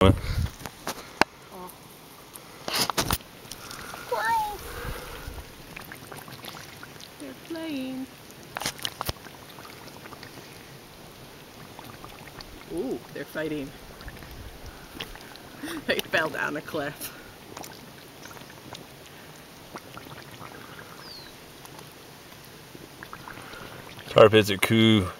They're playing. Ooh, they're fighting. they fell down a cliff. Tarp is a coup